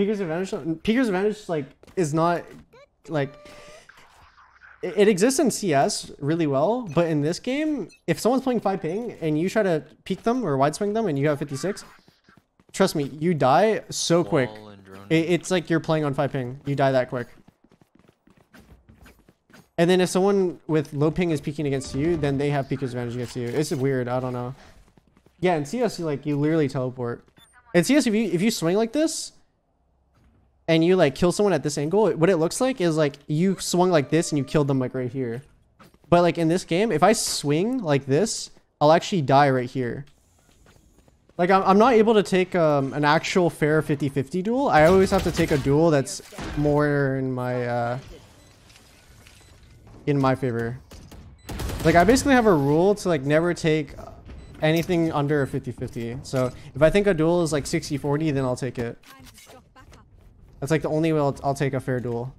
Peeker's advantage. Peeker's advantage like is not like it, it exists in CS really well, but in this game, if someone's playing five ping and you try to peek them or wide swing them and you have 56, trust me, you die so quick. Wall and drone. It, it's like you're playing on five ping. You die that quick. And then if someone with low ping is peeking against you, then they have peeker's advantage against you. It's weird. I don't know. Yeah, in CS, you like you literally teleport. In CS, if you if you swing like this, and you like kill someone at this angle, what it looks like is like you swung like this and you killed them like right here. But like in this game, if I swing like this, I'll actually die right here. Like I'm, I'm not able to take um, an actual fair 50-50 duel. I always have to take a duel that's more in my uh, in my favor. Like I basically have a rule to like never take anything under a 50-50. So if I think a duel is like 60-40, then I'll take it. That's like the only way I'll, I'll take a fair duel.